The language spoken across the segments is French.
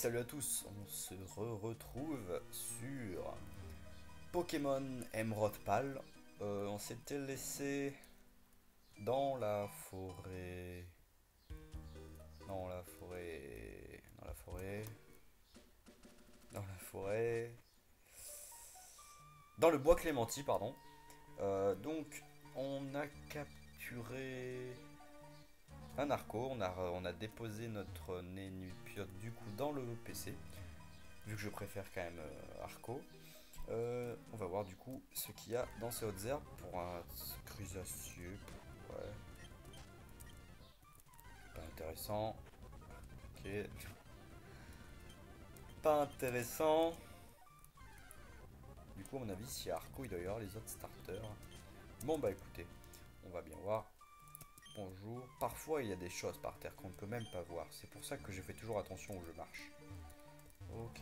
salut à tous, on se retrouve sur Pokémon Emerald Pal. Euh, on s'était laissé dans la forêt. Dans la forêt. Dans la forêt. Dans la forêt. Dans le bois Clémenti, pardon. Euh, donc, on a capturé un arco. On a, on a déposé notre Nénupiote du coup dans le PC. Vu que je préfère quand même euh, Arco. Euh, on va voir du coup ce qu'il y a dans ces hautes herbes pour un chrysacieux. Ouais. Pas intéressant. Ok. Pas intéressant. Du coup, à mon avis, si Arco, il doit y avoir les autres starters. Bon, bah écoutez, on va bien voir. Parfois, il y a des choses par terre qu'on ne peut même pas voir. C'est pour ça que je fais toujours attention où je marche. Ok.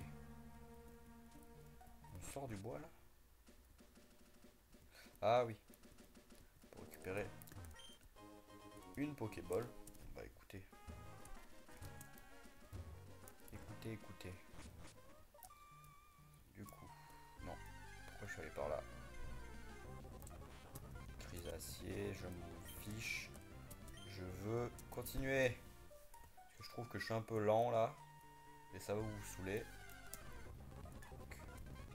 On sort du bois, là? Ah oui. Pour récupérer une Pokéball. Bah écoutez. Écoutez, écoutez. Du coup, non. Pourquoi je suis allé par là? Crise acier, je fiche. Continuer. Parce que je trouve que je suis un peu lent là. Et ça va vous saouler.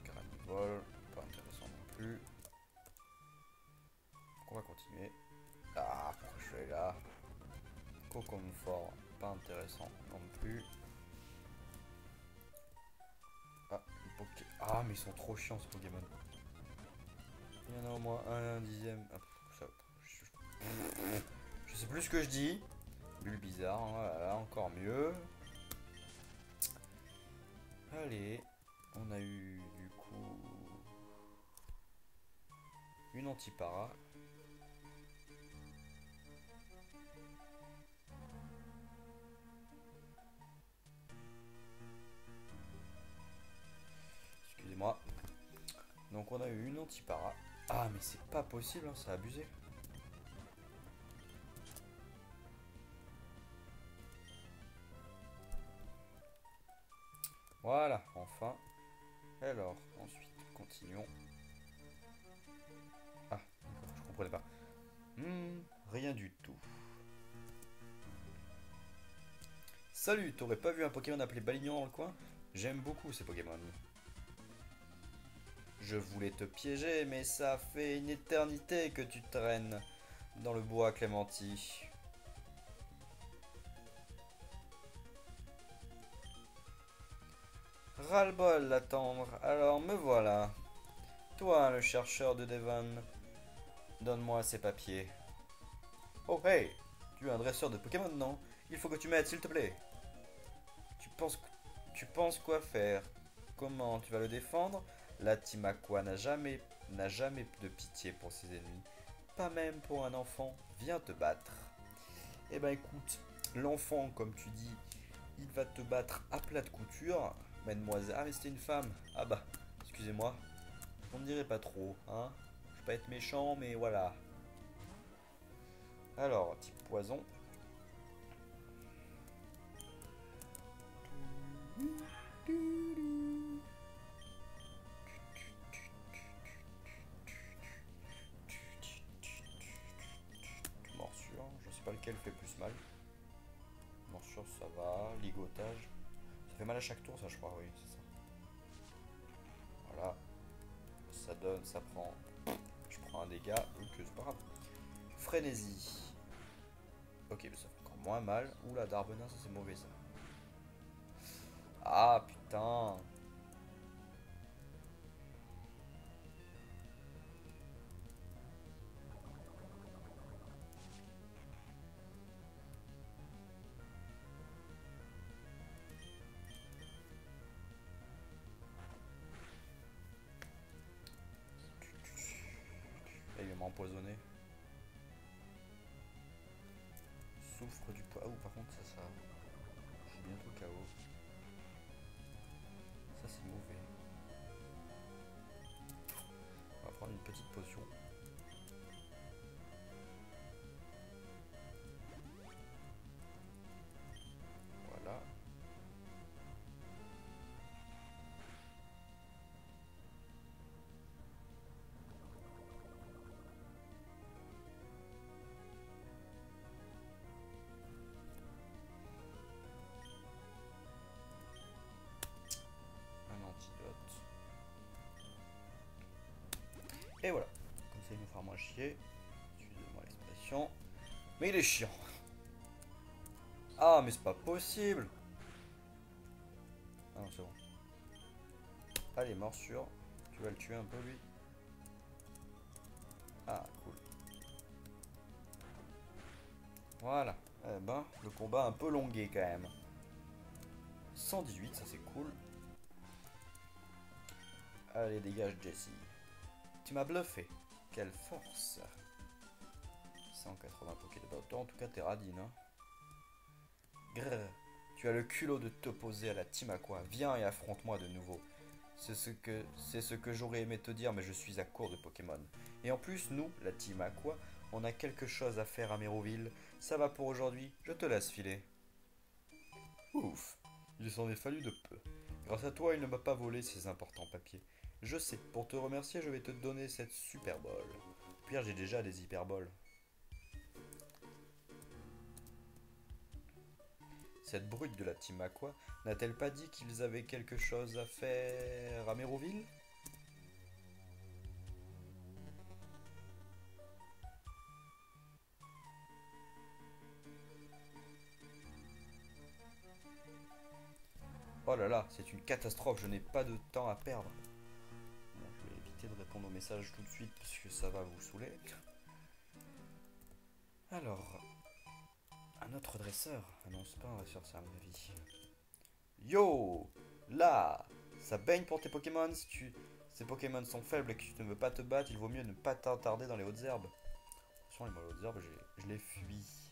Granivol, pas intéressant non plus. Donc on va continuer. Ah, pourquoi je suis là? Fort, pas intéressant non plus. Ah, ah, mais ils sont trop chiants ce Pokémon. Il y en a au moins un, dixième. Ah, plus ce que je dis. Bulle bizarre, hein, voilà, encore mieux. Allez, on a eu du coup une antipara. Excusez-moi. Donc on a eu une antipara. Ah mais c'est pas possible, hein, ça a abusé. Salut, t'aurais pas vu un Pokémon appelé Balignon dans le coin? J'aime beaucoup ces Pokémon. Je voulais te piéger, mais ça fait une éternité que tu traînes dans le bois Clémenti. Ras-le-bol d'attendre, alors me voilà. Toi, le chercheur de Devon, donne-moi ces papiers. Oh, hey Tu es un dresseur de Pokémon, non? Il faut que tu m'aides, s'il te plaît. Tu penses, quoi faire? Comment tu vas le défendre? La Timakwa n'a jamais, n'a jamais de pitié pour ses ennemis. Pas même pour un enfant. Viens te battre. Eh ben écoute, l'enfant, comme tu dis, il va te battre à plat de couture. Mademoiselle. Ah, mais c'était une femme. Ah bah, excusez-moi. On ne dirait pas trop, hein. Je vais pas être méchant, mais voilà. Alors, petit poison. Morsure, je sais pas lequel fait plus mal. Morsure, ça va. Ligotage. Ça fait mal à chaque tour, ça, je crois, oui, c'est ça. Voilà. Ça donne, ça prend... Je prends un dégât, donc c'est pas grave. Frénésie. Ok, mais ça fait encore moins mal. Oula, Darbenin, ça c'est mauvais, ça. Ah, putain il va m'empoisonner. Souffre du poids. Ou par contre, ça, ça. Je suis bientôt KO. C'est mauvais. On va prendre une petite potion. Mais il est chiant. Ah, mais c'est pas possible. Ah non, c'est bon. Allez, morsure. Tu vas le tuer un peu, lui. Ah, cool. Voilà. Eh ben, le combat un peu longué quand même. 118, ça c'est cool. Allez, dégage Jesse. Tu m'as bluffé. Quelle force. 180 Pokéballs. En tout cas, t'es radine. Hein. Grrr. Tu as le culot de t'opposer à la team Aqua. Viens et affronte-moi de nouveau. C'est ce que, c'est ce que j'aurais aimé te dire, mais je suis à court de Pokémon. Et en plus, nous, la team Aqua, on a quelque chose à faire à Méroville. Ça va pour aujourd'hui, je te laisse filer. Ouf, il s'en est fallu de peu. Grâce à toi, il ne m'a pas volé ces importants papiers. Je sais, pour te remercier, je vais te donner cette super bol. Pire, j'ai déjà des hyperboles. Cette brute de la team Aqua n'a-t-elle pas dit qu'ils avaient quelque chose à faire à Méroville Oh là là, c'est une catastrophe, je n'ai pas de temps à perdre. De répondre aux messages tout de suite parce que ça va vous saouler. Alors, un autre dresseur non, c'est pas un dresseur, ça à mon avis. Yo Là Ça baigne pour tes Pokémon si tu... Ces Pokémon sont faibles et que tu ne veux pas te battre, il vaut mieux ne pas t'attarder dans les hautes herbes. Attention, les hautes herbes, je les fuis.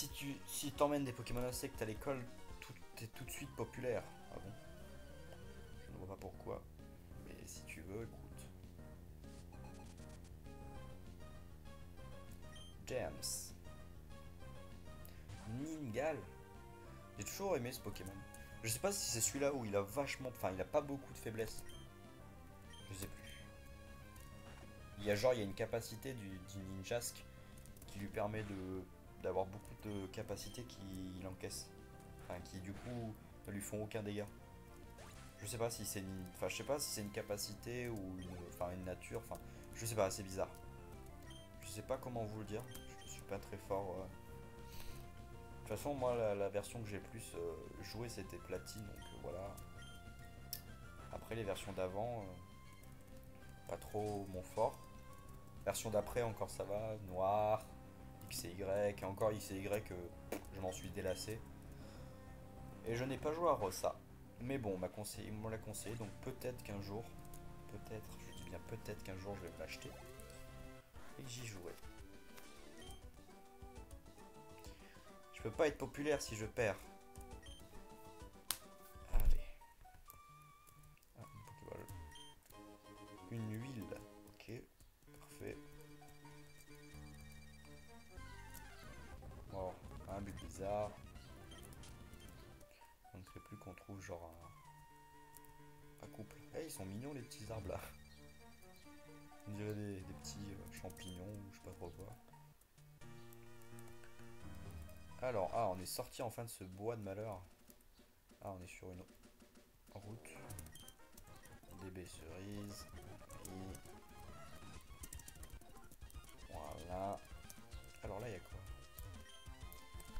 Si tu si t'emmènes des Pokémon insectes à l'école, est tout de suite populaire. Ah bon? Je ne vois pas pourquoi. Mais si tu veux, écoute. James. Ningal. J'ai toujours aimé ce Pokémon. Je sais pas si c'est celui-là où il a vachement... Enfin, il a pas beaucoup de faiblesse. Je sais plus. Il y a genre, il y a une capacité du, du qui lui permet de d'avoir beaucoup de capacités qu'il encaisse. Enfin, qui du coup ne lui font aucun dégât. Je sais pas si c'est une... Enfin, je sais pas si c'est une capacité ou une... Enfin, une nature. Enfin, je sais pas, c'est bizarre. Je sais pas comment vous le dire. Je suis pas très fort. euh. De toute façon, moi, la, version que j'ai plus euh, joué, c'était platine. Donc euh, voilà. Après, les versions d'avant, pas trop mon fort. Version d'après, encore ça va. Noir, X et encore X et Y, euh, je m'en suis délassé. Et je n'ai pas joué à Rossa. Mais bon, on m'a conseillé, on l'a conseillé. Donc peut-être qu'un jour, peut-être, je dis bien peut-être qu'un jour, je vais l'acheter. Et j'y jouerai. Je peux pas être populaire si je perds. Ils sont mignons les petits arbres là. On dirait des, des petits euh, champignons ou je sais pas trop quoi. Alors, ah, on est sorti enfin de ce bois de malheur. Ah, on est sur une route. Des baies cerises. Voilà. Alors là, il y a quoi?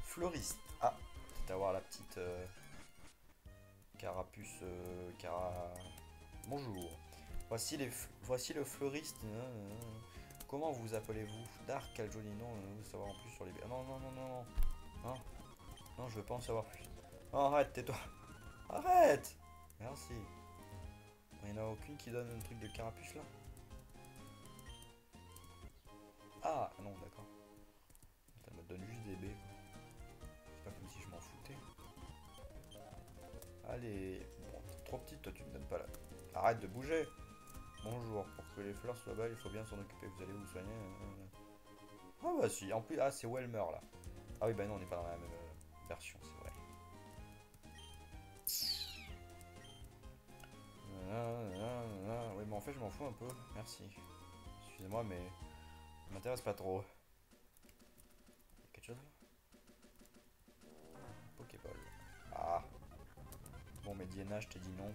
Fleuriste. Ah, c'est à voir la petite euh, carapuce. euh, cara... Bonjour. Voici, les Voici le fleuriste. Euh, Comment vous appelez-vous? Dark, quel joli nom. euh, Vous savoir en plus sur les. Ah, Non, non, non, non, non. Non, non, je veux pas en savoir plus. Non, arrête, tais-toi. Arrête Merci. Il n'y en a aucune qui donne un truc de carapuce là? Ah, non, d'accord. Ça me donne juste des baies. C'est pas comme si je m'en foutais. Allez, bon, trop petite, toi tu Arrête de bouger Bonjour, pour que les fleurs soient belles, il faut bien s'en occuper. Vous allez vous soigner euh, Ah bah si, en plus, ah c'est Welmer là. Ah oui, bah non, on n'est pas dans la même euh, version, c'est vrai. Oui, mais en fait, je m'en fous un peu. Merci. Excusez-moi, mais ça m'intéresse pas trop. Quelque chose là? Pokéball. Ah. Bon, mais Diana, je t'ai dit non.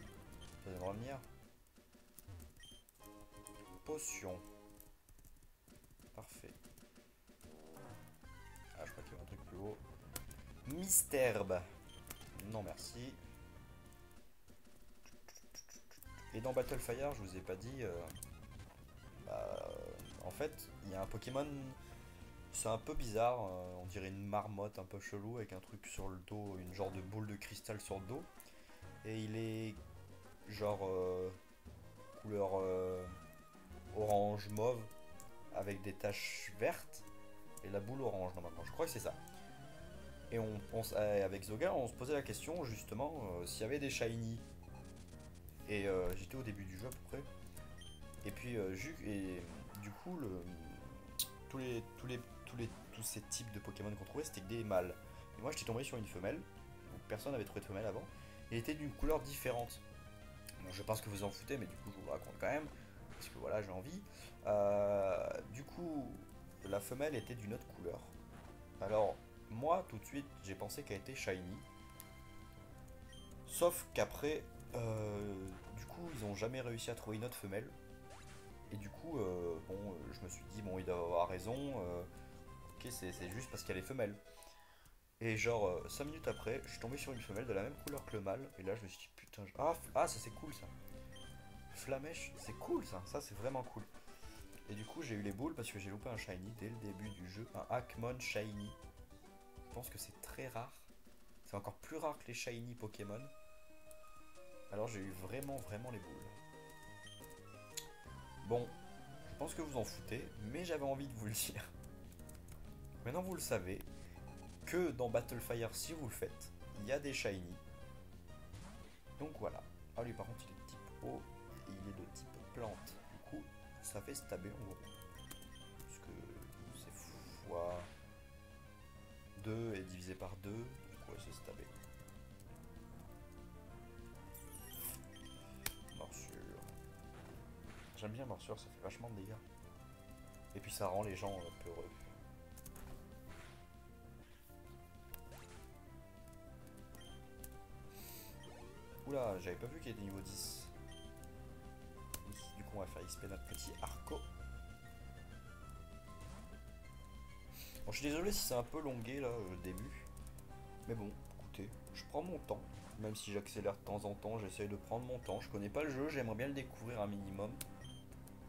Ça devrait. Potion. Parfait. Ah, je crois qu'il y a un truc plus haut. Mystherbe. Non, merci. Et dans Battlefire, je vous ai pas dit... euh, bah, en fait, il y a un Pokémon... C'est un peu bizarre, euh, on dirait une marmotte un peu chelou avec un truc sur le dos, une genre de boule de cristal sur le dos. Et il est genre euh, couleur euh, orange mauve avec des taches vertes et la boule orange normalement. Je crois que c'est ça. Et on, s- euh, avec Zoga, on se posait la question justement euh, s'il y avait des shiny. Et j'étais au début du jeu à peu près. Et puis et du coup le, tous les tous les tous les tous ces types de Pokémon qu'on trouvait c'était des mâles. Et moi j'étais tombé sur une femelle. Personne n'avait trouvé de femelle avant. Et était d'une couleur différente. Je pense que vous en foutez, mais du coup je vous raconte quand même. Parce que voilà, j'ai envie. Euh, du coup, la femelle était d'une autre couleur. Alors, moi, tout de suite, j'ai pensé qu'elle était shiny. Sauf qu'après, euh, du coup, ils ont jamais réussi à trouver une autre femelle. Et du coup, euh, bon, je me suis dit, bon, ils doivent avoir raison. ok, c'est juste parce qu'elle est femelle. Et genre, 5 minutes après, je suis tombé sur une femelle de la même couleur que le mâle. Et là, je me suis dit, ah, ah ça c'est cool ça. Flamèche, c'est cool ça, ça c'est vraiment cool. Et du coup, j'ai eu les boules parce que j'ai loupé un shiny dès le début du jeu, un Hackmon shiny. Je pense que c'est très rare. C'est encore plus rare que les shiny Pokémon. Alors j'ai eu vraiment, vraiment les boules. Bon, je pense que vous en foutez, mais j'avais envie de vous le dire. Maintenant vous le savez, que dans Battlefire, si vous le faites, il y a des shiny. Donc voilà. Ah lui par contre il est de type eau et il est de type plante. Du coup, ça fait stabber en gros. Parce que c'est fois 2 et divisé par 2. Donc ouais c'est stabber. Morsure. J'aime bien morsure, ça fait vachement de dégâts. Et puis ça rend les gens euh, peureux. Oula, j'avais pas vu qu'il était niveau 10. Oui, du coup on va faire XP notre petit Arco. Bon, je suis désolé si c'est un peu longué là au début. Mais bon, écoutez, je prends mon temps. Même si j'accélère de temps en temps, j'essaye de prendre mon temps. Je connais pas le jeu, j'aimerais bien le découvrir un minimum.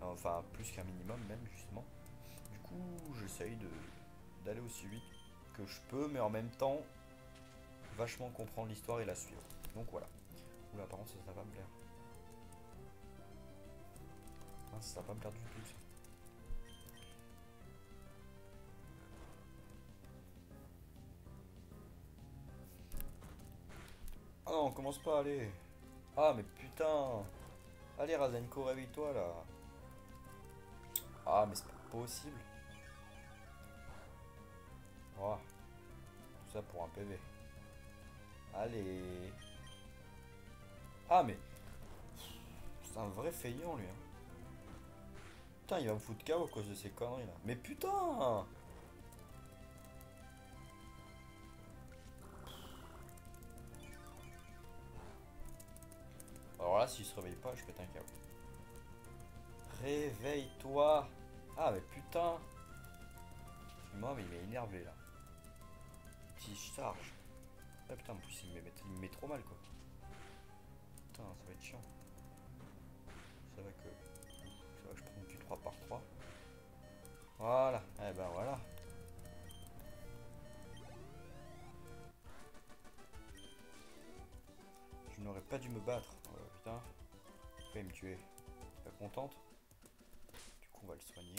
Enfin, plus qu'un minimum même, justement. Du coup, j'essaye d'aller aussi vite que je peux, mais en même temps, vachement comprendre l'histoire et la suivre. Donc voilà. Oula, ça, va me plaire. Ah, ça va pas me plaire du tout. Ah non, on commence pas, allez. Ah, mais putain. Allez, Razenko, réveille-toi, là. Ah, mais c'est pas possible. Tout ça pour un PV. Allez. Ah, mais. C'est un vrai feignant, lui. hein. Putain, il va me foutre KO à cause de ces conneries, là. Mais putain Alors là, s'il se réveille pas, je pète un câble. Réveille-toi Ah, mais putain Moi, mais il m'a énervé, là. Petit charge. Ah putain, plus, il me met trop mal, quoi. Ça va être chiant. Ça va que... Ça va que je prends du 3 par 3. Voilà, eh ben voilà. Je n'aurais pas dû me battre. Oh, putain. Il me tuer Pas contente Du coup, on va le soigner.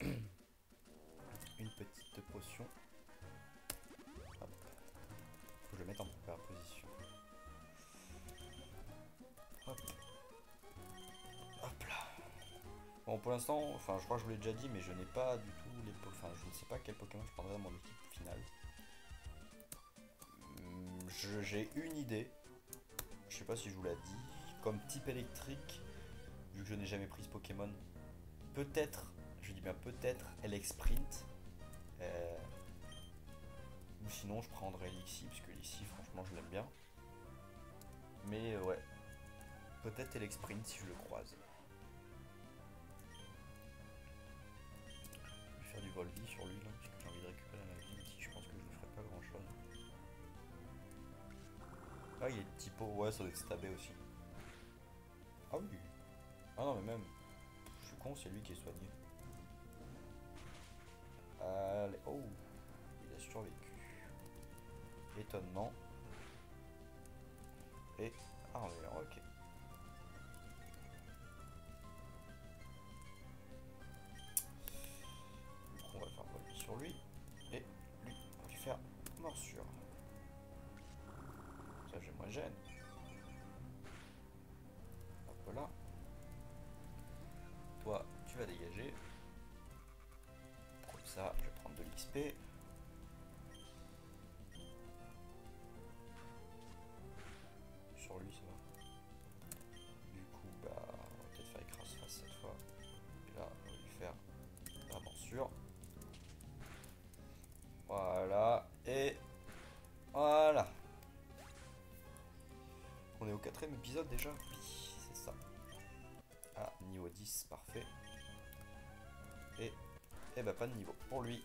Une petite potion. Faut que je le mette en position. Hop. Hop là. Bon, pour l'instant, enfin, je crois que je vous l'ai déjà dit, mais je n'ai pas du tout les. Enfin, je ne sais pas quel Pokémon je prendrai dans mon équipe finale. Je- J'ai une idée. Je sais pas si je vous l'ai dit. Comme type électrique, vu que je n'ai jamais pris ce Pokémon, peut-être, je dis bien peut-être, LX Sprint. Euh, sinon, je prendrais Elixir, parce que Elixir, franchement, je l'aime bien. Mais euh, ouais. Peut-être Elexprint si je le croise. Je vais faire du Volvi sur lui là, parce que j'ai envie de récupérer la vie. Je pense que je ne ferai pas grand chose. Ah, il est typo, ouais, ça doit être stabé aussi. Ah oui. Ah non, mais même. Je suis con, c'est lui qui est soigné. Allez, oh. Il a survécu. Étonnement. Et armure, ok. Gêne. Hop là. Toi, tu vas dégager. Comme ça, je vais prendre de l'XP. Épisode déjà Oui, c'est ça. Ah, niveau 10, parfait. Et, et bah pas de niveau pour lui.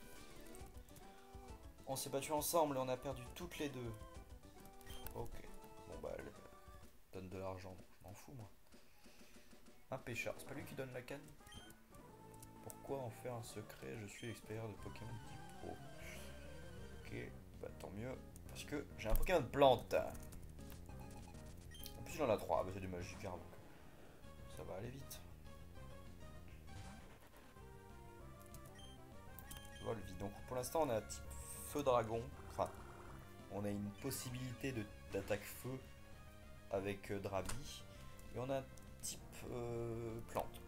On s'est battu ensemble et on a perdu toutes les deux. Ok. Bon bah elle donne de l'argent, je m'en fous moi. Un pêcheur, c'est pas lui qui donne la canne? Pourquoi en faire un secret? Je suis expert de Pokémon pro. Ok, bah tant mieux. Parce que j'ai un Pokémon de plante. Il en a 3, bah, c'est du magique donc ça va aller vite. Volvi. Donc pour l'instant on a un type feu dragon. Enfin, on a une possibilité d'attaque feu avec euh, Dravi. Et on a un type euh, plante.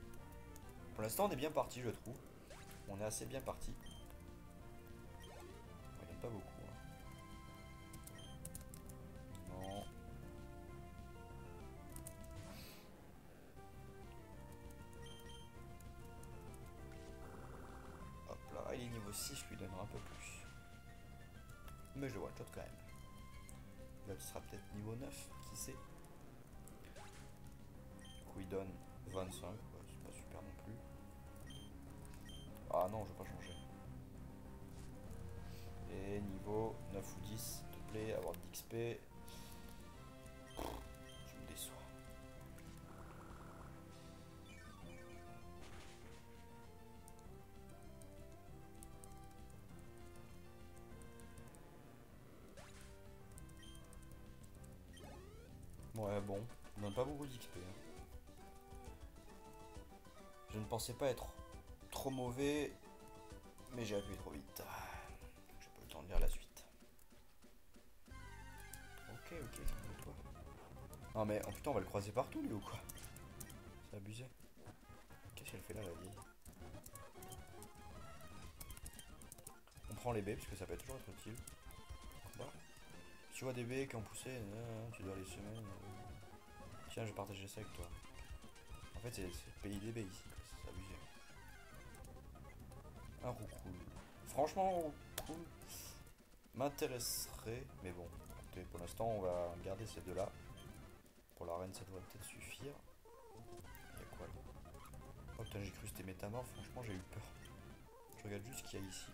Pour l'instant on est bien parti je trouve. On est assez bien parti. Je lui donnerai un peu plus. Mais je vois quand même. Là, ce sera peut-être niveau 9, qui sait. Du il donne 25, ouais, c'est pas super non plus. Ah non, je vais pas changer. Et niveau 9 ou 10, s'il te plaît, avoir de l'XP. Ouais, bon, on n'a pas beaucoup d'XP. hein. Je ne pensais pas être trop mauvais, mais j'ai appuyé trop vite. J'ai pas le temps de lire la suite. Ok, ok, calme-toi. Non mais, oh putain, on va le croiser partout lui ou quoi? C'est abusé. Qu'est-ce qu'elle fait là, la vieille? On prend les baies, parce que ça peut toujours être utile. Tu vois des baies qui ont poussé, euh, tu dois les semer. euh. Tiens, je vais partager ça avec toi. En fait, c'est le pays des baies ici, c'est abusé. Un roucoule. Franchement, roucoule m'intéresserait, mais bon, écoutez, pour l'instant, on va garder ces deux-là. Pour la reine, ça devrait peut-être suffire. Il y a quoi là? Oh putain, j'ai cru que c'était métamorphe, franchement, j'ai eu peur. Je regarde juste ce qu'il y a ici.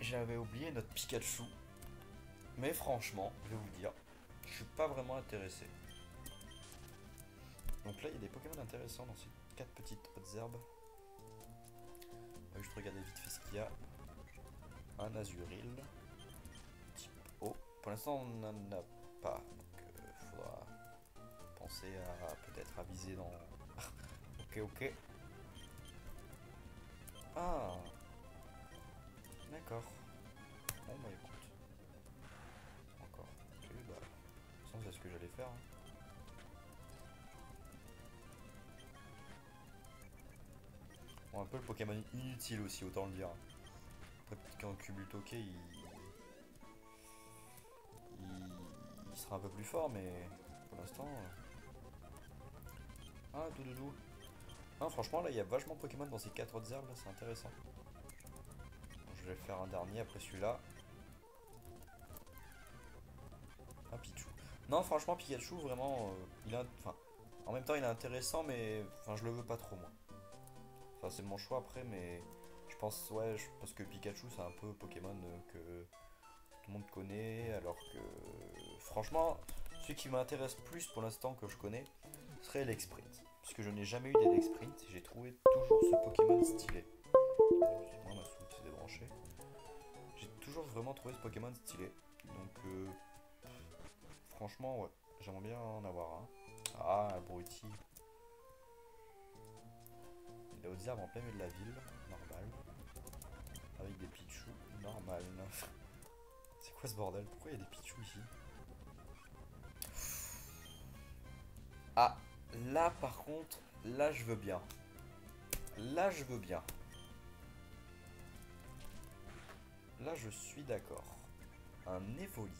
J'avais oublié notre Pikachu. Mais franchement, je vais vous dire, je suis pas vraiment intéressé. Donc là, il y a des Pokémon intéressants dans ces quatre petites hautes herbes. On va juste regarder vite fait ce qu'il y a. Un Azuril. Type O. Pour l'instant, on n'en a pas. Donc, il faudra penser à peut-être aviser dans... ok, ok. Ah D'accord. Bon bah écoute. Encore. Ok bah. Façon c'est ce que j'allais faire. hein. Bon, un peu le Pokémon inutile aussi, autant le dire. Après peut-être qu'en il... il... sera un peu plus fort mais pour l'instant. euh, Ah Doudoudou. Ah franchement là il y a vachement Pokémon dans ces 4 autres herbes là, c'est intéressant. Je vais faire un dernier après celui-là. Un Pichu. Non, franchement, Pikachu, vraiment, euh, il a... Enfin, en même temps, il est intéressant, mais... Enfin, je le veux pas trop, moi. Enfin, c'est mon choix après, mais... Je pense, ouais, parce que Pikachu, c'est un peu Pokémon euh, que tout le monde connaît, alors que... Franchement, celui qui m'intéresse plus pour l'instant que je connais, serait l'Exprint. Puisque je n'ai jamais eu d'Elexprint, j'ai trouvé toujours ce Pokémon ce Pokémon stylé. Donc, euh, franchement, ouais, j'aimerais bien en avoir un. Ah, abruti. Il est aux arbres en plein milieu de la ville, normal. Avec des Pichu, normal. C'est quoi ce bordel? Pourquoi il y a des Pichu ici? Ah, là par contre, là je veux bien. Là je veux bien. Là je suis d'accord. Un Evoli.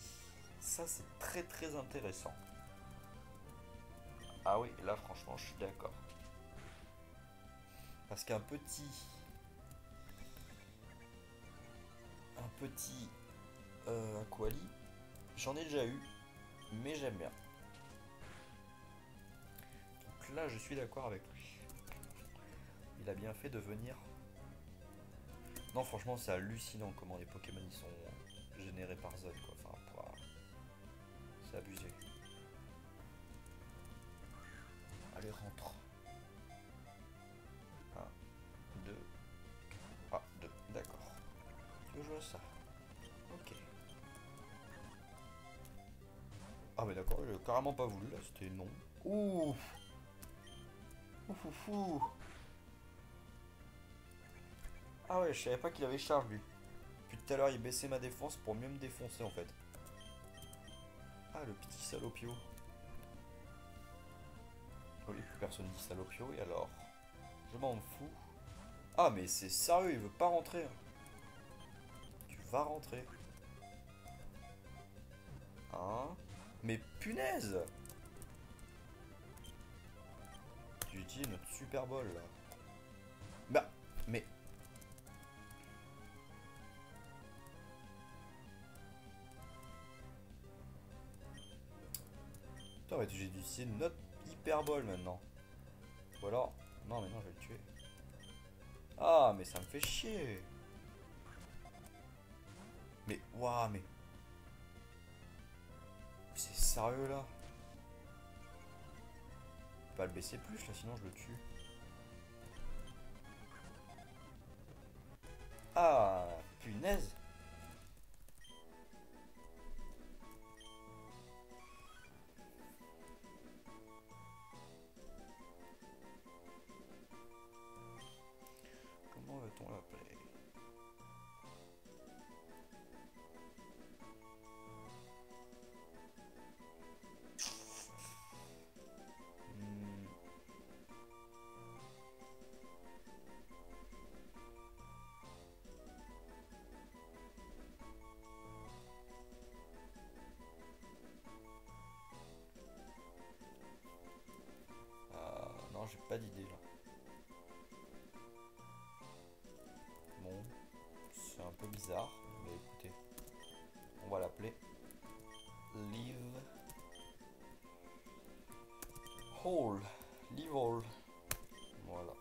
Ça c'est très très intéressant. Ah oui, là franchement je suis d'accord. Parce qu'un petit... Un petit... Euh, Aquali, j'en ai déjà eu, mais j'aime bien. Donc là je suis d'accord avec lui. Il a bien fait de venir. Non franchement c'est hallucinant comment les Pokémon ils sont générés par zone quoi. Enfin, pour... c'est abusé. Allez rentre. 1, 2. Ah, 2, d'accord. Tu veux à ça Ok. Ah mais d'accord, a carrément pas voulu là, c'était non. Ouh Ouf ouf ouf Ah ouais, je savais pas qu'il avait charge lui. Puis tout à l'heure il baissait ma défense pour mieux me défoncer en fait. Ah le petit salopio. Oui, plus personne dit salopio et alors? Je m'en fous. Ah mais c'est sérieux, il veut pas rentrer. Hein. Tu vas rentrer. Hein? Mais punaise Tu dis notre Super Bowl là. Bah, mais... Putain, ouais, j'ai dû utiliser notre Hyperbole maintenant. Ou alors... Non, mais non, je vais le tuer. Ah, mais ça me fait chier. Mais, waouh, mais... C'est sérieux là Pas le baisser plus là, sinon je le tue. Ah, punaise peu bizarre, mais écoutez, on va l'appeler Live Hall. Live Hall. Voilà.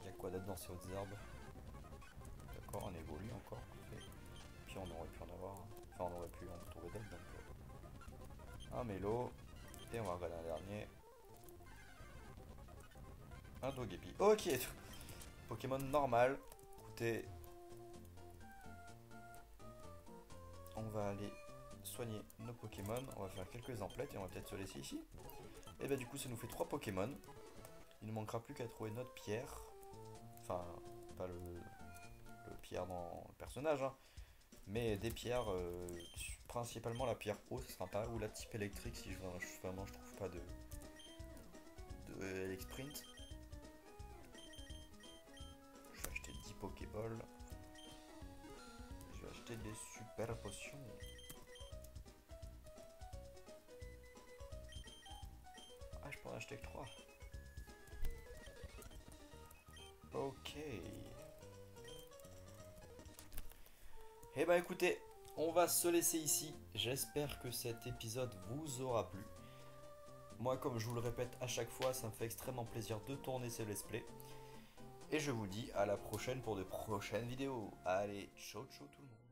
Il y a quoi d'autre dans ces hautes herbes? D'accord, on évolue encore. parfait. Puis on aurait pu en avoir. Enfin, on aurait pu en trouver d'autres. Donc, euh, un mélo. Et on va regarder un dernier. Un Dogepi. Ok. Pokémon normal. Écoutez. On va aller soigner nos Pokémon. On va faire quelques emplettes et on va peut-être se laisser ici. Et bah du coup ça nous fait 3 Pokémon. Il ne manquera plus qu'à trouver notre pierre. Enfin, pas le, le pierre dans le personnage. hein. Mais des pierres, euh, principalement la pierre eau, c'est sympa. Ou la type électrique si je, vraiment je trouve pas de, de Elexprint. Je vais acheter 10 Pokéballs. Des super potions. Ah, je peux en acheter que 3. Ok. Eh ben écoutez, on va se laisser ici. J'espère que cet épisode vous aura plu. Moi, comme je vous le répète à chaque fois, ça me fait extrêmement plaisir de tourner ces let's play. Et je vous dis à la prochaine pour de prochaines vidéos. Allez, ciao ciao tout le monde.